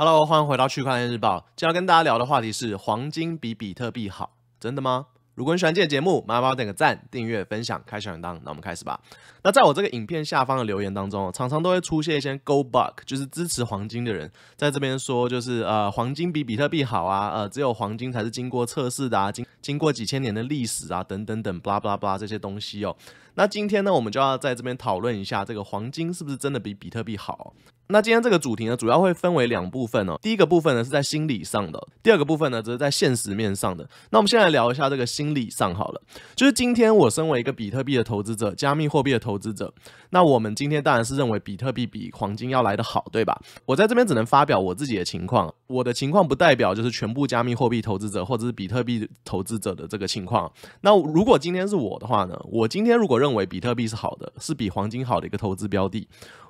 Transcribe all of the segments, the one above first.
Hello，欢迎回到区块链日报。今天要跟大家聊的话题是黄金比比特币好，真的吗？如果你喜欢这节目，麻烦帮我点个赞、订阅、分享、开小铃铛。那我们开始吧。那在我这个影片下方的留言当中，常常都会出现一些 Go Buck，就是支持黄金的人，在这边说就是呃黄金比比特币好啊，呃只有黄金才是经过测试的啊，经经过几千年的历史啊，等等等，blah blah blah 这些东西哦。那今天呢，我们就要在这边讨论一下，这个黄金是不是真的比比特币好？那今天这个主题呢，主要会分为两部分哦。第一个部分呢是在心理上的，第二个部分呢则是在现实面上的。那我们先来聊一下这个心理上好了，就是今天我身为一个比特币的投资者，加密货币的投资者，那我们今天当然是认为比特币比黄金要来得好，对吧？我在这边只能发表我自己的情况，我的情况不代表就是全部加密货币投资者或者是比特币投资者的这个情况。那如果今天是我的话呢，我今天如果认为比特币是好的，是比黄金好的一个投资标的。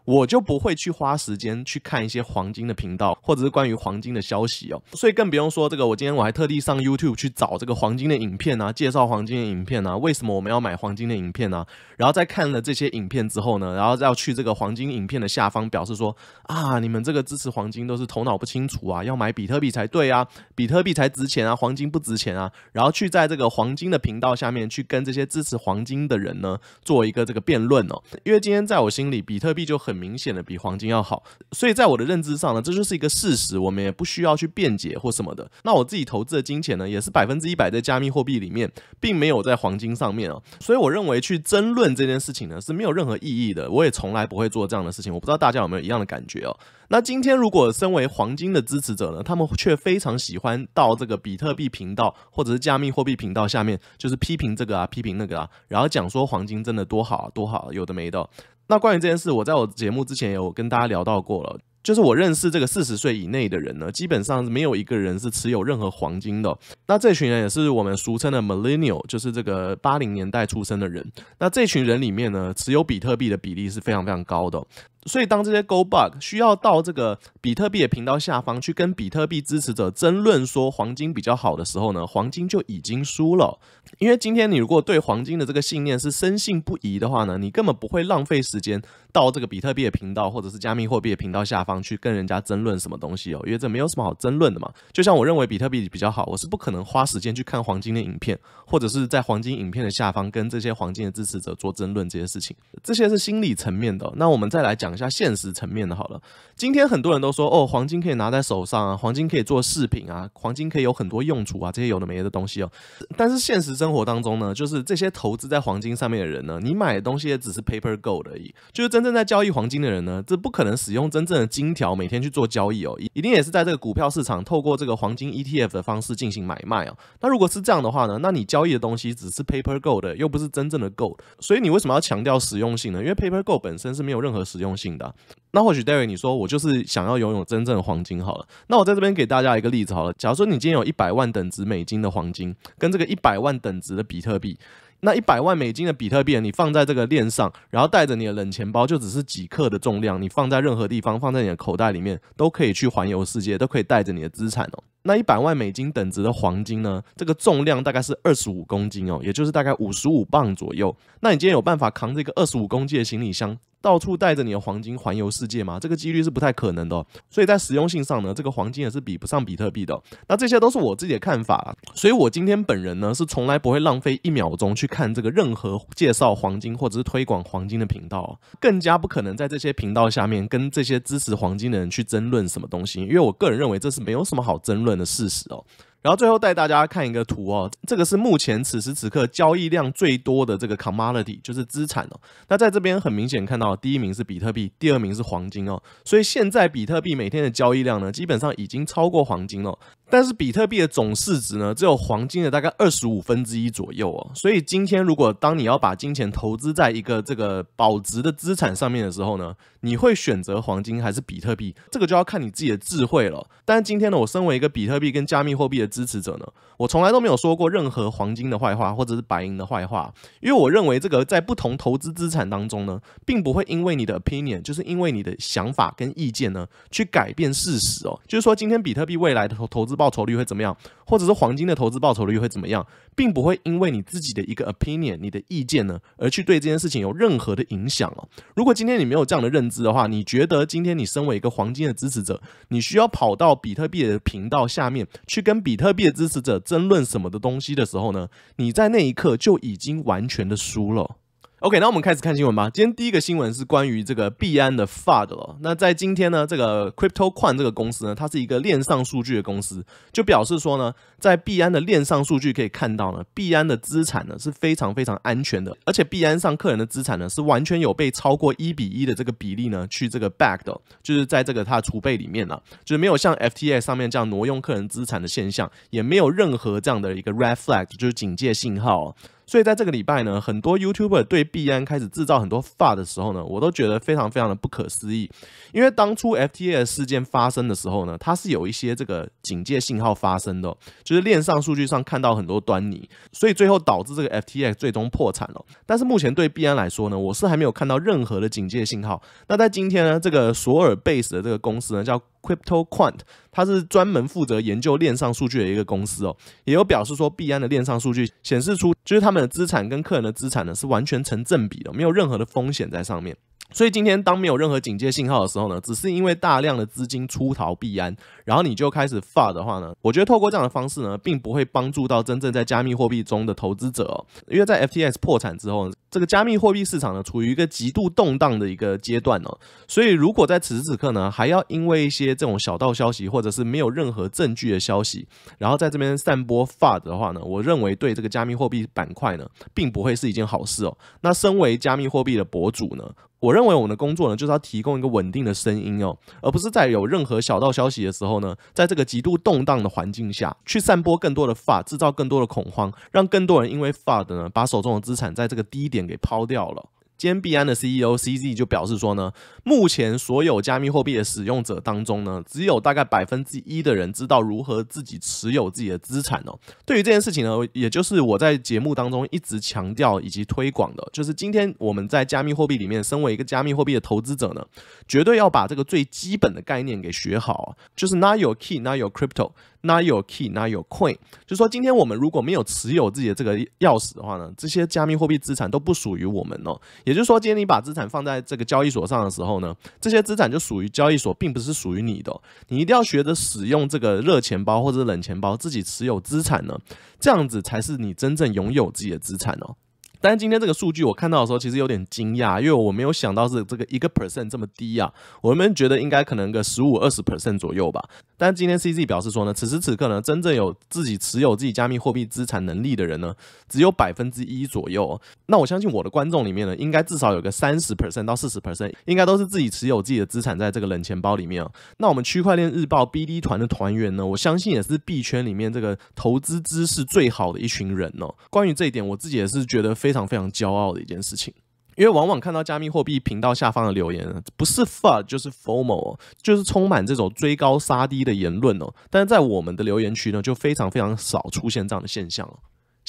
我就不会去花时间去看一些黄金的频道，或者是关于黄金的消息哦。所以更不用说这个，我今天我还特地上 YouTube 去找这个黄金的影片啊，介绍黄金的影片啊，为什么我们要买黄金的影片啊？然后在看了这些影片之后呢，然后要去这个黄金影片的下方表示说啊，你们这个支持黄金都是头脑不清楚啊，要买比特币才对啊，比特币才值钱啊，黄金不值钱啊。然后去在这个黄金的频道下面去跟这些支持黄金的人呢做一个这个辩论哦。因为今天在我心里，比特币就很。明显的比黄金要好，所以在我的认知上呢，这就是一个事实，我们也不需要去辩解或什么的。那我自己投资的金钱呢，也是百分之一百在加密货币里面，并没有在黄金上面哦。所以我认为去争论这件事情呢是没有任何意义的，我也从来不会做这样的事情。我不知道大家有没有一样的感觉哦。那今天如果身为黄金的支持者呢，他们却非常喜欢到这个比特币频道或者是加密货币频道下面，就是批评这个啊，批评那个啊，然后讲说黄金真的多好多好，有的没的。那关于这件事，我在我节目之前有跟大家聊到过了，就是我认识这个四十岁以内的人呢，基本上没有一个人是持有任何黄金的。那这群人也是我们俗称的 millennial，就是这个八零年代出生的人。那这群人里面呢，持有比特币的比例是非常非常高的。所以，当这些 Go Bug 需要到这个比特币的频道下方去跟比特币支持者争论说黄金比较好的时候呢，黄金就已经输了。因为今天你如果对黄金的这个信念是深信不疑的话呢，你根本不会浪费时间到这个比特币的频道或者是加密货币的频道下方去跟人家争论什么东西哦，因为这没有什么好争论的嘛。就像我认为比特币比较好，我是不可能花时间去看黄金的影片，或者是在黄金影片的下方跟这些黄金的支持者做争论这些事情，这些是心理层面的。那我们再来讲。下现实层面的好了，今天很多人都说哦，黄金可以拿在手上啊，黄金可以做饰品啊，黄金可以有很多用处啊，这些有的没的东西哦。但是现实生活当中呢，就是这些投资在黄金上面的人呢，你买的东西也只是 paper gold 而已。就是真正在交易黄金的人呢，这不可能使用真正的金条每天去做交易哦，一定也是在这个股票市场透过这个黄金 ETF 的方式进行买卖哦。那如果是这样的话呢，那你交易的东西只是 paper gold，又不是真正的 gold，所以你为什么要强调实用性呢？因为 paper gold 本身是没有任何实用性。的那或许 David 你说我就是想要拥有真正的黄金好了，那我在这边给大家一个例子好了，假如说你今天有一百万等值美金的黄金，跟这个一百万等值的比特币，那一百万美金的比特币你放在这个链上，然后带着你的冷钱包，就只是几克的重量，你放在任何地方，放在你的口袋里面，都可以去环游世界，都可以带着你的资产哦。那一百万美金等值的黄金呢？这个重量大概是二十五公斤哦，也就是大概五十五磅左右。那你今天有办法扛这个二十五公斤的行李箱？到处带着你的黄金环游世界吗？这个几率是不太可能的，所以在实用性上呢，这个黄金也是比不上比特币的。那这些都是我自己的看法，所以我今天本人呢是从来不会浪费一秒钟去看这个任何介绍黄金或者是推广黄金的频道，更加不可能在这些频道下面跟这些支持黄金的人去争论什么东西，因为我个人认为这是没有什么好争论的事实哦。然后最后带大家看一个图哦，这个是目前此时此刻交易量最多的这个 commodity，就是资产哦。那在这边很明显看到，第一名是比特币，第二名是黄金哦。所以现在比特币每天的交易量呢，基本上已经超过黄金了。但是比特币的总市值呢，只有黄金的大概二十五分之一左右哦。所以今天如果当你要把金钱投资在一个这个保值的资产上面的时候呢，你会选择黄金还是比特币？这个就要看你自己的智慧了。但是今天呢，我身为一个比特币跟加密货币的支持者呢，我从来都没有说过任何黄金的坏话或者是白银的坏话，因为我认为这个在不同投资资产当中呢，并不会因为你的 opinion，就是因为你的想法跟意见呢，去改变事实哦。就是说，今天比特币未来的投投资报酬率会怎么样，或者是黄金的投资报酬率会怎么样，并不会因为你自己的一个 opinion，你的意见呢，而去对这件事情有任何的影响哦。如果今天你没有这样的认知的话，你觉得今天你身为一个黄金的支持者，你需要跑到比特币的频道下面去跟比特币的支持者争论什么的东西的时候呢？你在那一刻就已经完全的输了。OK，那我们开始看新闻吧。今天第一个新闻是关于这个币安的 FUD 了。那在今天呢，这个 Crypto Quan 这个公司呢，它是一个链上数据的公司，就表示说呢，在币安的链上数据可以看到呢，币安的资产呢是非常非常安全的，而且币安上客人的资产呢是完全有被超过一比一的这个比例呢去这个 back 的，就是在这个它的储备里面呢，就是没有像 FTX 上面这样挪用客人资产的现象，也没有任何这样的一个 red flag，就是警戒信号。所以在这个礼拜呢，很多 YouTuber 对币安开始制造很多 FUD 的时候呢，我都觉得非常非常的不可思议。因为当初 FTX 事件发生的时候呢，它是有一些这个警戒信号发生的，就是链上数据上看到很多端倪，所以最后导致这个 FTX 最终破产了。但是目前对币安来说呢，我是还没有看到任何的警戒信号。那在今天呢，这个索尔贝斯的这个公司呢，叫 Crypto Quant，它是专门负责研究链上数据的一个公司哦，也有表示说，币安的链上数据显示出，就是他们的资产跟客人的资产呢是完全成正比的，没有任何的风险在上面。所以今天当没有任何警戒信号的时候呢，只是因为大量的资金出逃币安，然后你就开始发的话呢，我觉得透过这样的方式呢，并不会帮助到真正在加密货币中的投资者哦，因为在 FTX 破产之后，这个加密货币市场呢处于一个极度动荡的一个阶段哦，所以如果在此时此刻呢，还要因为一些这种小道消息或者是没有任何证据的消息，然后在这边散播发的话呢，我认为对这个加密货币板块呢，并不会是一件好事哦。那身为加密货币的博主呢？我认为我们的工作呢，就是要提供一个稳定的声音哦，而不是在有任何小道消息的时候呢，在这个极度动荡的环境下去散播更多的发，制造更多的恐慌，让更多人因为 FUD 呢，把手中的资产在这个低点给抛掉了。今天币安的 CEO CZ 就表示说呢，目前所有加密货币的使用者当中呢，只有大概百分之一的人知道如何自己持有自己的资产哦。对于这件事情呢，也就是我在节目当中一直强调以及推广的，就是今天我们在加密货币里面，身为一个加密货币的投资者呢，绝对要把这个最基本的概念给学好，就是 Not your key, not your crypto。Not your key, not your coin。就是说今天我们如果没有持有自己的这个钥匙的话呢，这些加密货币资产都不属于我们哦。也就是说，今天你把资产放在这个交易所上的时候呢，这些资产就属于交易所，并不是属于你的。你一定要学着使用这个热钱包或者冷钱包，自己持有资产呢，这样子才是你真正拥有自己的资产哦。但是今天这个数据我看到的时候，其实有点惊讶，因为我没有想到是这个一个 percent 这么低啊。我们觉得应该可能个十五二十 percent 左右吧。但今天 CZ 表示说呢，此时此刻呢，真正有自己持有自己加密货币资产能力的人呢，只有百分之一左右。那我相信我的观众里面呢，应该至少有个三十 percent 到四十 percent，应该都是自己持有自己的资产在这个冷钱包里面哦。那我们区块链日报 BD 团的团员呢，我相信也是币圈里面这个投资知识最好的一群人哦。关于这一点，我自己也是觉得非。非常非常骄傲的一件事情，因为往往看到加密货币频道下方的留言，不是 FUD 就是 FOMO，就是充满这种追高杀低的言论哦。但是在我们的留言区呢，就非常非常少出现这样的现象哦。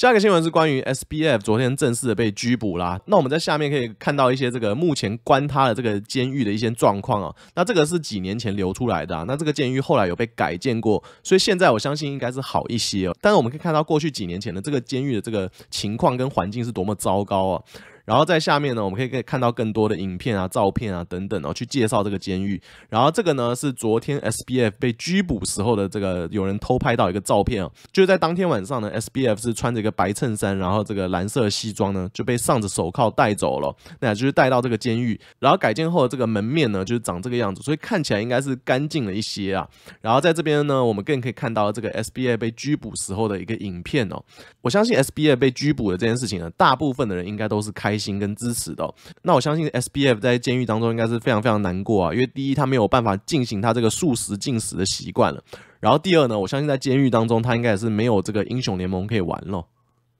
下一个新闻是关于 SBF 昨天正式的被拘捕啦。那我们在下面可以看到一些这个目前关他的这个监狱的一些状况啊。那这个是几年前流出来的，那这个监狱后来有被改建过，所以现在我相信应该是好一些哦。但是我们可以看到过去几年前的这个监狱的这个情况跟环境是多么糟糕啊。然后在下面呢，我们可以可以看到更多的影片啊、照片啊等等哦，去介绍这个监狱。然后这个呢是昨天 SBF 被拘捕时候的这个有人偷拍到一个照片哦，就是在当天晚上呢，SBF 是穿着一个白衬衫，然后这个蓝色西装呢就被上着手铐带走了，那就是带到这个监狱。然后改建后的这个门面呢就是长这个样子，所以看起来应该是干净了一些啊。然后在这边呢，我们更可以看到这个 SBF 被拘捕时候的一个影片哦。我相信 SBF 被拘捕的这件事情呢，大部分的人应该都是开。开心跟支持的，那我相信 SBF 在监狱当中应该是非常非常难过啊，因为第一他没有办法进行他这个素食进食的习惯了，然后第二呢，我相信在监狱当中他应该也是没有这个英雄联盟可以玩了。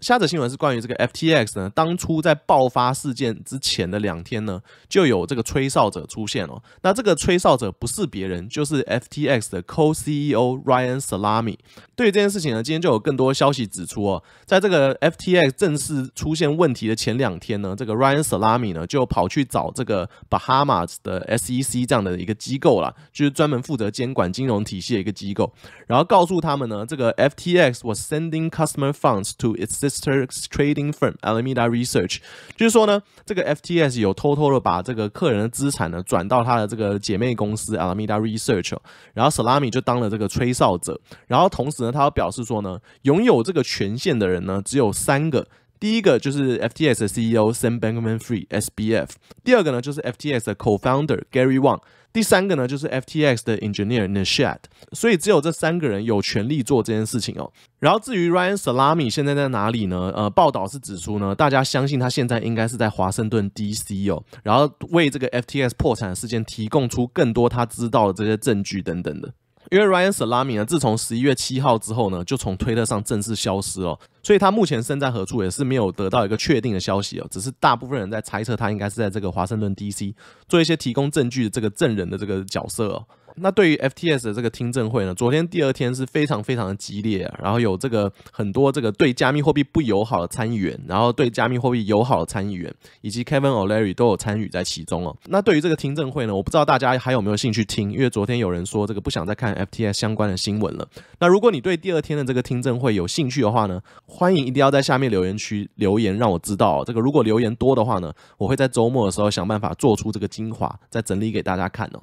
下则新闻是关于这个 FTX 呢，当初在爆发事件之前的两天呢，就有这个吹哨者出现哦。那这个吹哨者不是别人，就是 FTX 的 Co-CEO Ryan Salami。对于这件事情呢，今天就有更多消息指出哦，在这个 FTX 正式出现问题的前两天呢，这个 Ryan Salami 呢就跑去找这个 Bahamas 的 SEC 这样的一个机构啦，就是专门负责监管金融体系的一个机构，然后告诉他们呢，这个 FTX was sending customer funds to its Trading firm Alameda Research，就是说呢，这个 FTS 有偷偷的把这个客人的资产呢转到他的这个姐妹公司 Alameda Research，然后 Salami 就当了这个吹哨者，然后同时呢，他要表示说呢，拥有这个权限的人呢只有三个。第一个就是 FTS 的 CEO Sam Bankman-Fried SBF，第二个呢就是 FTS 的 Co-founder Gary Wang，第三个呢就是 FTX 的 Engineer Nishad。所以只有这三个人有权利做这件事情哦。然后至于 Ryan Salami 现在在哪里呢？呃，报道是指出呢，大家相信他现在应该是在华盛顿 DC 哦，然后为这个 FTX 破产事件提供出更多他知道的这些证据等等的。因为 Ryan Salami 呢，自从十一月七号之后呢，就从推特上正式消失了，所以他目前身在何处也是没有得到一个确定的消息哦。只是大部分人在猜测他应该是在这个华盛顿 DC 做一些提供证据的这个证人的这个角色哦。那对于 FTS 的这个听证会呢，昨天第二天是非常非常的激烈，然后有这个很多这个对加密货币不友好的参议员，然后对加密货币友好的参议员，以及 Kevin O'Leary 都有参与在其中哦。那对于这个听证会呢，我不知道大家还有没有兴趣听，因为昨天有人说这个不想再看 FTS 相关的新闻了。那如果你对第二天的这个听证会有兴趣的话呢，欢迎一定要在下面留言区留言让我知道。这个如果留言多的话呢，我会在周末的时候想办法做出这个精华，再整理给大家看哦。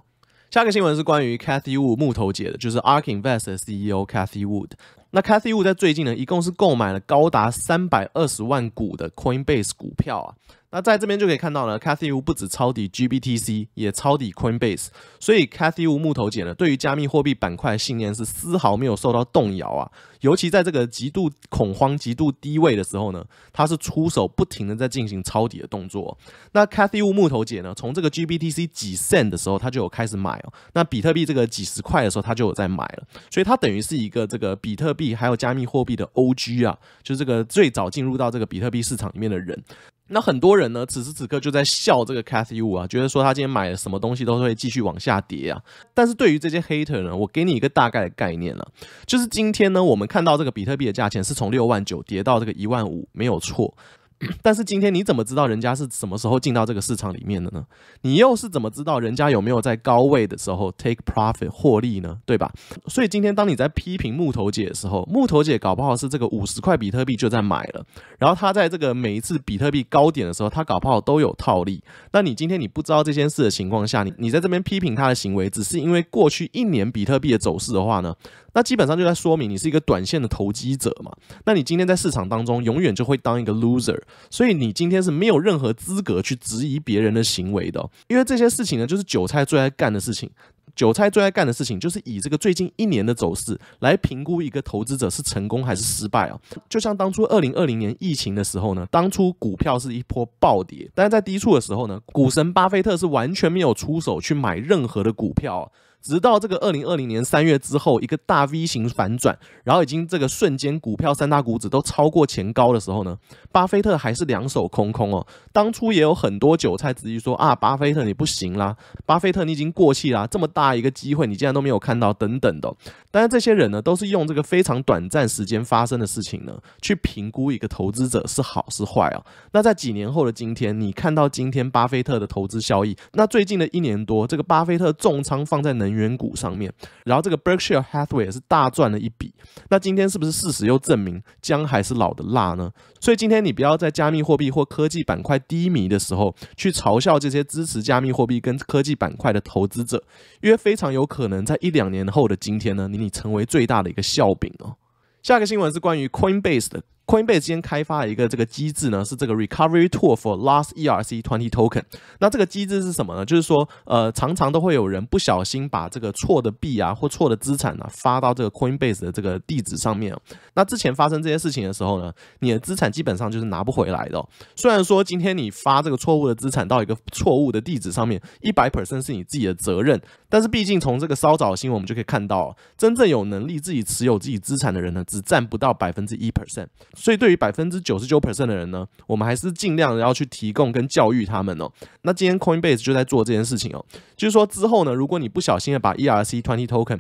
下个新闻是关于 Cathy Wood 木头姐的，就是 Ark Invest 的 CEO Cathy Wood。那 Cathy Wood 在最近呢，一共是购买了高达三百二十万股的 Coinbase 股票啊。那在这边就可以看到呢，Cathy Wu 不止抄底 GBTC，也抄底 Coinbase，所以 Cathy Wu 木头姐呢，对于加密货币板块信念是丝毫没有受到动摇啊。尤其在这个极度恐慌、极度低位的时候呢，他是出手不停的在进行抄底的动作。那 Cathy Wu 木头姐呢，从这个 GBTC 几 cent 的时候，他就有开始买哦。那比特币这个几十块的时候，他就有在买了。所以他等于是一个这个比特币还有加密货币的 OG 啊，就是这个最早进入到这个比特币市场里面的人。那很多人呢，此时此刻就在笑这个 Cathy Wu 啊，觉得说他今天买了什么东西都会继续往下跌啊。但是对于这些 hater 呢，我给你一个大概的概念了，就是今天呢，我们看到这个比特币的价钱是从六万九跌到这个一万五，没有错。但是今天你怎么知道人家是什么时候进到这个市场里面的呢？你又是怎么知道人家有没有在高位的时候 take profit 获利呢？对吧？所以今天当你在批评木头姐的时候，木头姐搞不好是这个五十块比特币就在买了，然后他在这个每一次比特币高点的时候，他搞不好都有套利。那你今天你不知道这件事的情况下，你你在这边批评他的行为，只是因为过去一年比特币的走势的话呢？那基本上就在说明你是一个短线的投机者嘛？那你今天在市场当中永远就会当一个 loser，所以你今天是没有任何资格去质疑别人的行为的，因为这些事情呢，就是韭菜最爱干的事情。韭菜最爱干的事情就是以这个最近一年的走势来评估一个投资者是成功还是失败啊。就像当初二零二零年疫情的时候呢，当初股票是一波暴跌，但是在低处的时候呢，股神巴菲特是完全没有出手去买任何的股票。直到这个二零二零年三月之后，一个大 V 型反转，然后已经这个瞬间股票三大股指都超过前高的时候呢，巴菲特还是两手空空哦。当初也有很多韭菜质疑说啊，巴菲特你不行啦，巴菲特你已经过气啦，这么大一个机会你竟然都没有看到等等的。但是这些人呢，都是用这个非常短暂时间发生的事情呢，去评估一个投资者是好是坏啊。那在几年后的今天，你看到今天巴菲特的投资效益，那最近的一年多，这个巴菲特重仓放在能能源。股上面，然后这个 Berkshire Hathaway 也是大赚了一笔。那今天是不是事实又证明姜还是老的辣呢？所以今天你不要在加密货币或科技板块低迷的时候去嘲笑这些支持加密货币跟科技板块的投资者，因为非常有可能在一两年后的今天呢，你你成为最大的一个笑柄哦。下个新闻是关于 Coinbase 的。Coinbase 今天开发了一个这个机制呢，是这个 Recovery Tool for Lost ERC20 Token。那这个机制是什么呢？就是说，呃，常常都会有人不小心把这个错的币啊或错的资产呢发到这个 Coinbase 的这个地址上面。那之前发生这些事情的时候呢，你的资产基本上就是拿不回来的。虽然说今天你发这个错误的资产到一个错误的地址上面，一百 percent 是你自己的责任，但是毕竟从这个稍早的新闻我们就可以看到，真正有能力自己持有自己资产的人呢，只占不到百分之一 percent。所以对于百分之九十九 percent 的人呢，我们还是尽量的要去提供跟教育他们哦。那今天 Coinbase 就在做这件事情哦，就是说之后呢，如果你不小心的把 ERC twenty token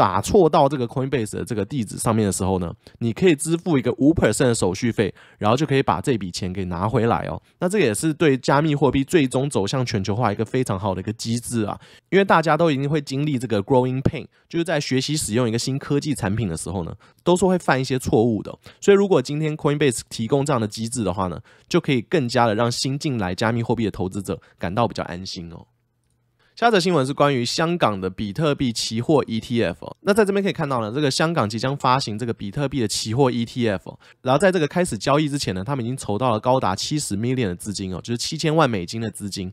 打错到这个 Coinbase 的这个地址上面的时候呢，你可以支付一个五 percent 的手续费，然后就可以把这笔钱给拿回来哦。那这也是对加密货币最终走向全球化一个非常好的一个机制啊。因为大家都一定会经历这个 growing pain，就是在学习使用一个新科技产品的时候呢，都是会犯一些错误的。所以如果今天 Coinbase 提供这样的机制的话呢，就可以更加的让新进来加密货币的投资者感到比较安心哦。下则新闻是关于香港的比特币期货 ETF。那在这边可以看到呢，这个香港即将发行这个比特币的期货 ETF。然后在这个开始交易之前呢，他们已经筹到了高达七十 million 的资金哦，就是七千万美金的资金。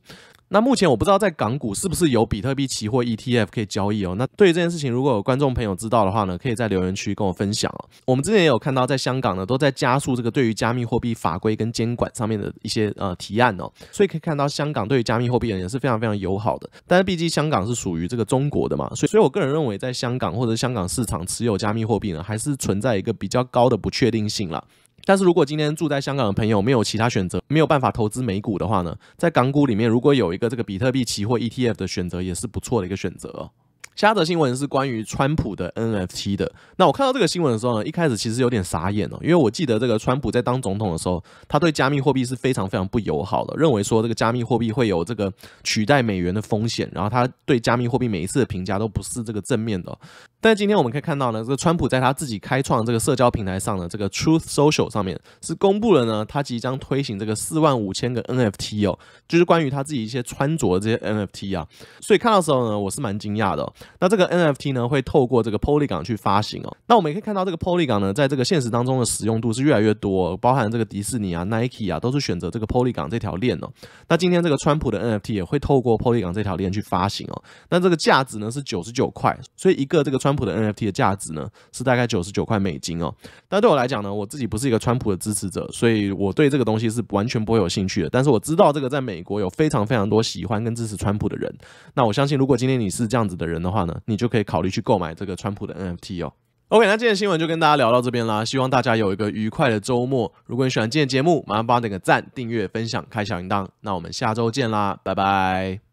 那目前我不知道在港股是不是有比特币期货 ETF 可以交易哦。那对于这件事情，如果有观众朋友知道的话呢，可以在留言区跟我分享哦。我们之前也有看到，在香港呢都在加速这个对于加密货币法规跟监管上面的一些呃提案哦。所以可以看到，香港对于加密货币也是非常非常友好的。但是毕竟香港是属于这个中国的嘛，所以所以我个人认为，在香港或者香港市场持有加密货币呢，还是存在一个比较高的不确定性啦。但是如果今天住在香港的朋友没有其他选择，没有办法投资美股的话呢，在港股里面如果有一个这个比特币期货 ETF 的选择，也是不错的一个选择。下则新闻是关于川普的 NFT 的。那我看到这个新闻的时候呢，一开始其实有点傻眼哦，因为我记得这个川普在当总统的时候，他对加密货币是非常非常不友好的，认为说这个加密货币会有这个取代美元的风险，然后他对加密货币每一次的评价都不是这个正面的。但今天我们可以看到呢，这个川普在他自己开创这个社交平台上的这个 Truth Social 上面是公布了呢，他即将推行这个四万五千个 NFT 哦，就是关于他自己一些穿着的这些 NFT 啊。所以看到时候呢，我是蛮惊讶的。那这个 NFT 呢，会透过这个 Polygon 去发行哦。那我们也可以看到，这个 Polygon 呢，在这个现实当中的使用度是越来越多，包含这个迪士尼啊、Nike 啊，都是选择这个 Polygon 这条链哦。那今天这个川普的 NFT 也会透过 Polygon 这条链去发行哦。那这个价值呢是九十九块，所以一个这个川普的 NFT 的价值呢是大概九十九块美金哦。但对我来讲呢，我自己不是一个川普的支持者，所以我对这个东西是完全不会有兴趣的。但是我知道这个在美国有非常非常多喜欢跟支持川普的人。那我相信，如果今天你是这样子的人的话呢，你就可以考虑去购买这个川普的 NFT 哦。OK，那今天新闻就跟大家聊到这边啦，希望大家有一个愉快的周末。如果你喜欢今天节目，麻烦帮我点个赞、订阅、分享、开小铃铛。那我们下周见啦，拜拜。